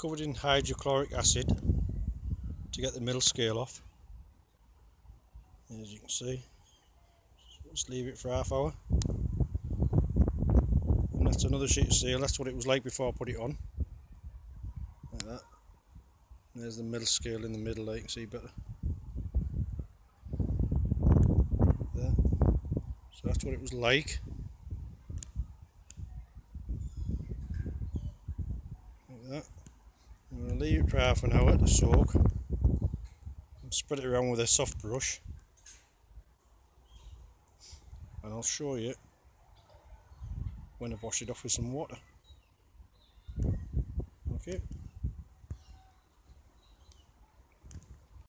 covered in hydrochloric acid to get the mill scale off. As you can see just leave it for half hour. And that's another sheet of steel. That's what it was like before I put it on. Like that. There's the mill scale in the middle there you can see better. There. So that's what it was like. Like that I'm going to leave it for half an hour to soak and spread it around with a soft brush and I'll show you when I've washed it off with some water. Okay.